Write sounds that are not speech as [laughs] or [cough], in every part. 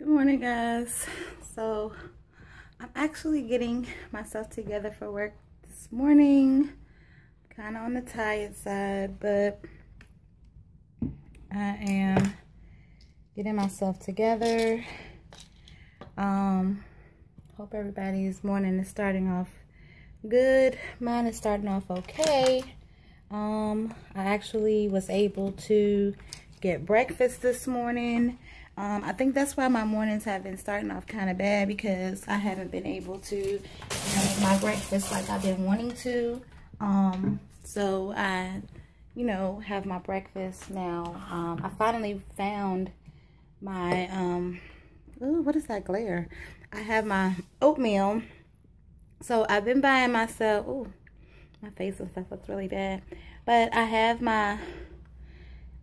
Good morning, guys. So, I'm actually getting myself together for work this morning. Kind of on the tired side, but I am getting myself together. Um, hope everybody's morning is starting off good. Mine is starting off okay. Um, I actually was able to get breakfast this morning. Um, I think that's why my mornings have been starting off kind of bad because I haven't been able to make my breakfast like I've been wanting to. Um, so I, you know, have my breakfast now. Um, I finally found my, um, ooh, what is that glare? I have my oatmeal. So I've been buying myself, ooh, my face and stuff looks really bad. But I have my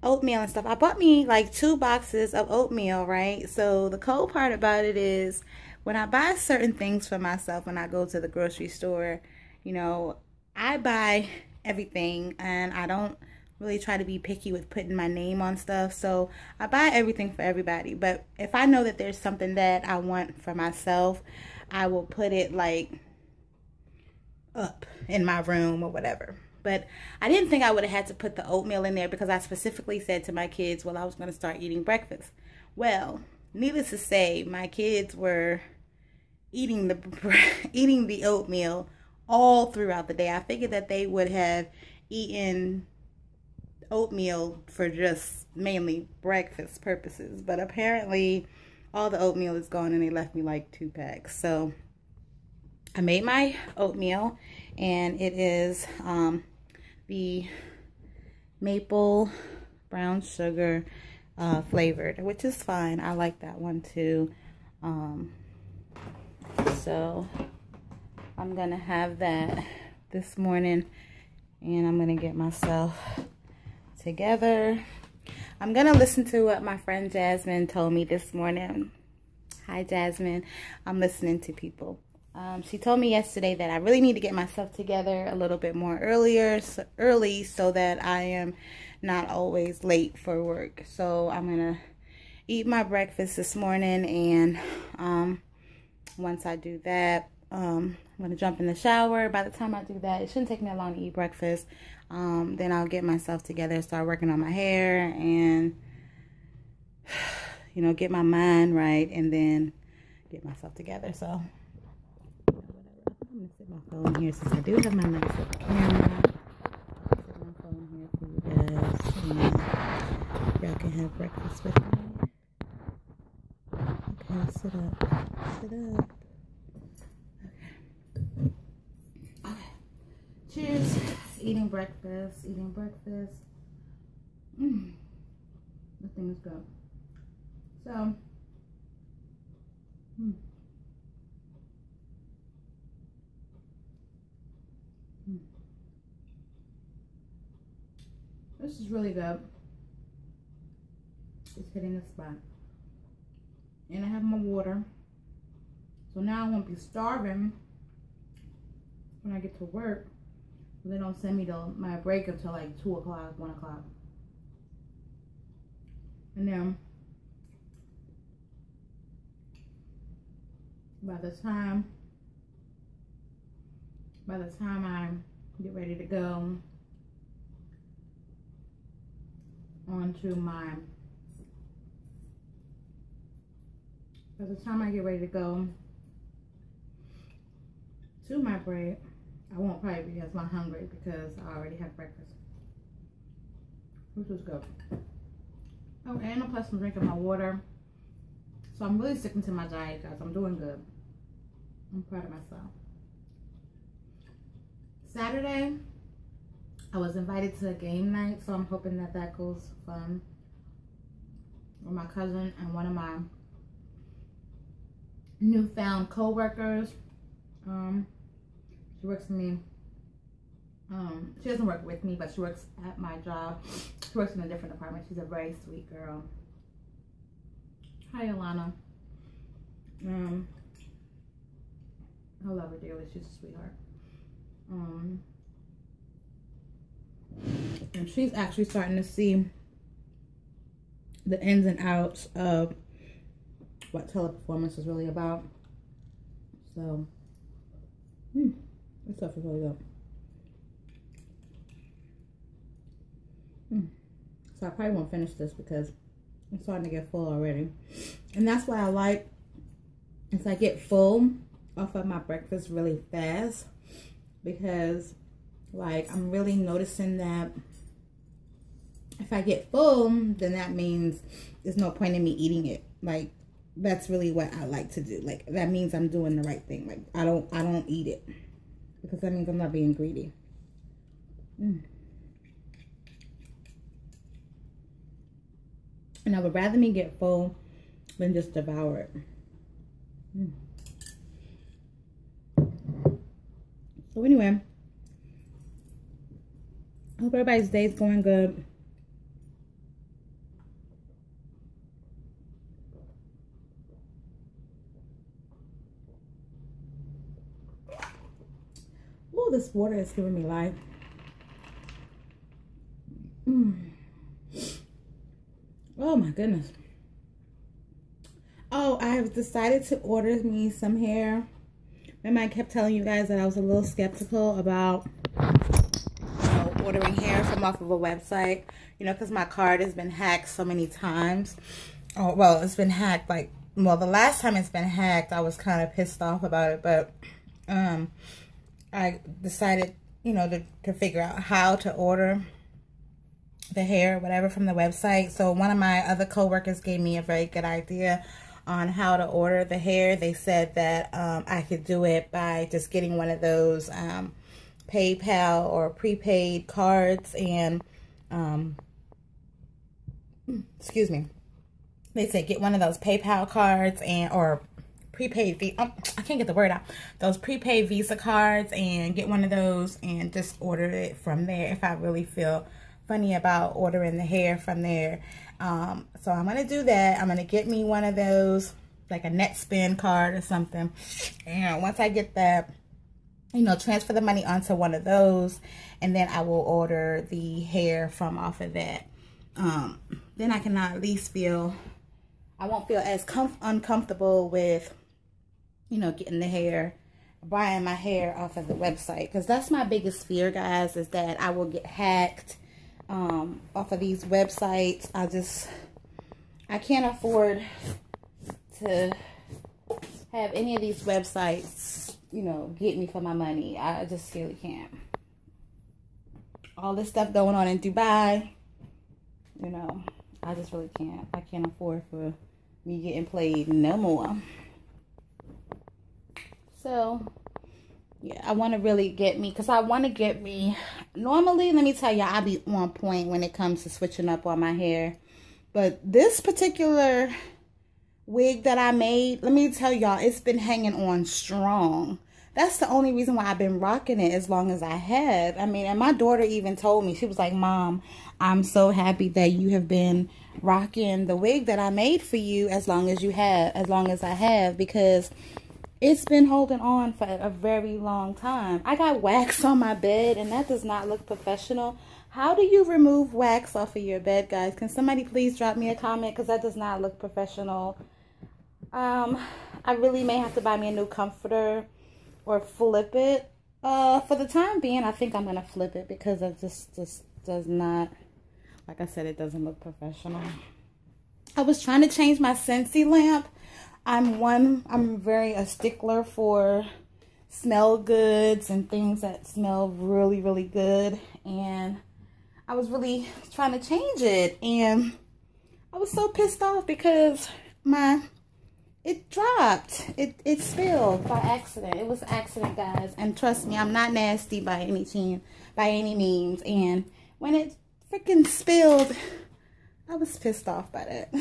oatmeal and stuff. I bought me like two boxes of oatmeal, right? So the cool part about it is when I buy certain things for myself when I go to the grocery store, you know, I buy everything and I don't really try to be picky with putting my name on stuff. So I buy everything for everybody. But if I know that there's something that I want for myself, I will put it like up in my room or whatever. But I didn't think I would have had to put the oatmeal in there because I specifically said to my kids, well, I was going to start eating breakfast. Well, needless to say, my kids were eating the [laughs] eating the oatmeal all throughout the day. I figured that they would have eaten oatmeal for just mainly breakfast purposes, but apparently all the oatmeal is gone and they left me like two packs. So I made my oatmeal and it is um, the maple brown sugar uh, flavored, which is fine. I like that one too. Um, so I'm going to have that this morning and I'm going to get myself together. I'm going to listen to what my friend Jasmine told me this morning. Hi, Jasmine. I'm listening to people. Um, she told me yesterday that I really need to get myself together a little bit more earlier, so early, so that I am not always late for work. So I'm gonna eat my breakfast this morning, and um, once I do that, um, I'm gonna jump in the shower. By the time I do that, it shouldn't take me long to eat breakfast. Um, then I'll get myself together, start working on my hair, and [sighs] you know, get my mind right, and then get myself together. So Set my phone here since I do have my nice little camera. Set my phone here for you guys, y'all can have breakfast with me. Okay, sit up, sit up. Okay. Okay. Cheers. Eating breakfast. Eating breakfast. Mmm. The thing is good. So. Hmm. This is really good. It's hitting the spot. And I have my water. So now I won't be starving when I get to work. They don't send me to my break until like 2 o'clock, 1 o'clock. And then by the time by the time I get ready to go onto my by the time I get ready to go to my break I won't probably be as much hungry because I already had breakfast. Which was good. Oh and plus I'm drinking my water. So I'm really sticking to my diet guys. I'm doing good. I'm proud of myself. Saturday I was invited to a game night, so I'm hoping that that goes fun with my cousin and one of my newfound co-workers. Um, she works for me. Um, she doesn't work with me, but she works at my job. She works in a different department. She's a very sweet girl. Hi, Alana. Um, I love her dearly. She's a sweetheart. Um, and she's actually starting to see the ins and outs of what teleperformance is really about. So, hmm, this stuff is really good. Hmm. So I probably won't finish this because I'm starting to get full already. And that's why I like, if I get full off of my breakfast really fast because like I'm really noticing that if I get full, then that means there's no point in me eating it. Like that's really what I like to do. Like that means I'm doing the right thing. Like I don't I don't eat it because that means I'm not being greedy. Mm. And I would rather me get full than just devour it. Mm. So anyway, I hope everybody's day is going good. This water is giving me life. Mm. Oh my goodness. Oh, I have decided to order me some hair. Remember I kept telling you guys that I was a little skeptical about you know, ordering hair from off of a website. You know, because my card has been hacked so many times. Oh, well, it's been hacked like, well, the last time it's been hacked, I was kind of pissed off about it. But um, I decided, you know, to, to figure out how to order the hair, whatever, from the website. So one of my other coworkers gave me a very good idea on how to order the hair. They said that um, I could do it by just getting one of those um, PayPal or prepaid cards and, um, excuse me, they said get one of those PayPal cards and or prepaid oh, I can't get the word out those prepaid Visa cards and get one of those and just order it from there if I really feel funny about ordering the hair from there. Um, so I'm going to do that. I'm going to get me one of those, like a Netspend card or something. And once I get that, you know, transfer the money onto one of those. And then I will order the hair from off of that. Um, then I can at least feel, I won't feel as uncomfortable with, you know, getting the hair buying my hair off of the website because that's my biggest fear guys is that I will get hacked um, off of these websites. I just, I can't afford to have any of these websites, you know, get me for my money. I just really can't. All this stuff going on in Dubai, you know, I just really can't. I can't afford for me getting played no more. So, yeah, I want to really get me because I want to get me. Normally, let me tell you, I be on point when it comes to switching up on my hair. But this particular wig that I made, let me tell y'all, it's been hanging on strong. That's the only reason why I've been rocking it as long as I have. I mean, and my daughter even told me, she was like, Mom, I'm so happy that you have been rocking the wig that I made for you as long as you have, as long as I have, because it's been holding on for a very long time. I got wax on my bed and that does not look professional. How do you remove wax off of your bed, guys? Can somebody please drop me a comment because that does not look professional. Um, I really may have to buy me a new comforter or flip it. Uh, for the time being, I think I'm going to flip it because it just, just does not, like I said, it doesn't look professional. I was trying to change my Scentsy lamp I'm one, I'm very a stickler for smell goods and things that smell really, really good. And I was really trying to change it. And I was so pissed off because my, it dropped. It, it spilled by accident. It was accident, guys. And trust me, I'm not nasty by any chance, by any means. And when it freaking spilled, I was pissed off by that.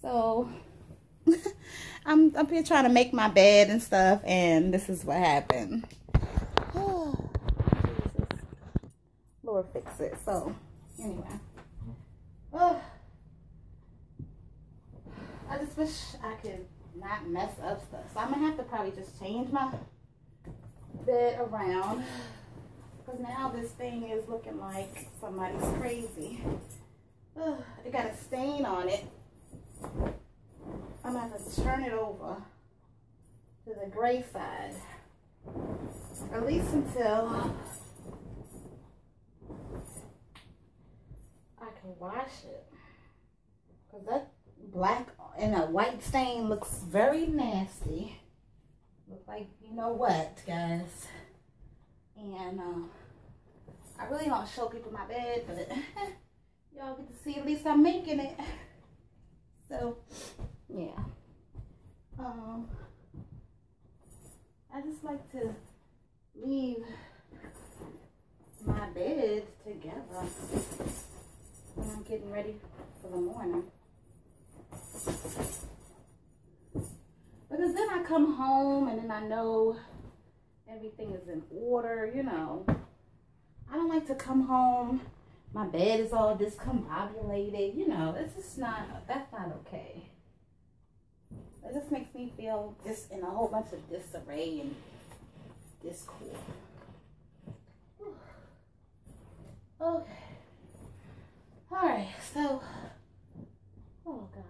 So I'm up here trying to make my bed and stuff, and this is what happened. Oh, [sighs] Lord, fix it. So, anyway. Oh, [sighs] I just wish I could not mess up stuff. So I'm going to have to probably just change my bed around. Because now this thing is looking like somebody's crazy. Oh, [sighs] it got a stain on it. I'm going to turn it over to the gray side. At least until I can wash it. Because that black and a white stain looks very nasty. Look like you know what, guys. And uh, I really don't show people my bed, but [laughs] y'all get to see at least I'm making it. [laughs] So, yeah. Um, I just like to leave my bed together when I'm getting ready for the morning. Because then I come home and then I know everything is in order, you know. I don't like to come home, my bed is all discombobulated, you know, it's just not, that's not okay. It just makes me feel just in a whole bunch of disarray and discord. Okay. All right, so, oh God.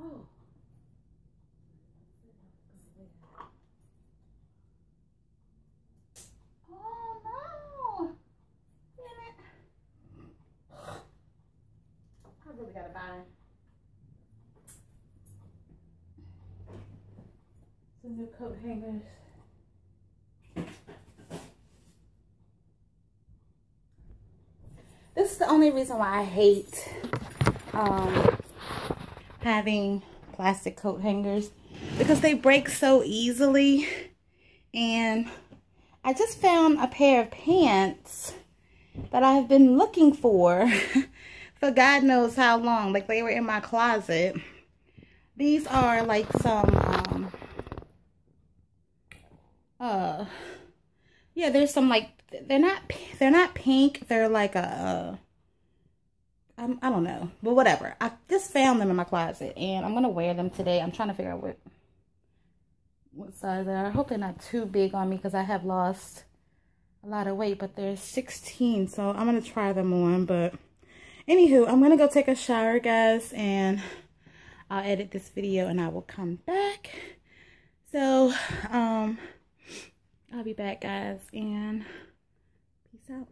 Oh. Oh no! Damn it. I really gotta buy new coat hangers. This is the only reason why I hate um, having plastic coat hangers because they break so easily. And I just found a pair of pants that I've been looking for [laughs] for God knows how long. Like they were in my closet. These are like some um uh yeah there's some like they're not they're not pink they're like a, I'm, I don't know, but whatever. I just found them in my closet, and I'm gonna wear them today. I'm trying to figure out what what size they are. I hope they're not too big on me because I have lost a lot of weight, but they're 16, so I'm gonna try them on. But anywho, I'm gonna go take a shower, guys, and I'll edit this video, and I will come back. So, um, I'll be back, guys, and peace out.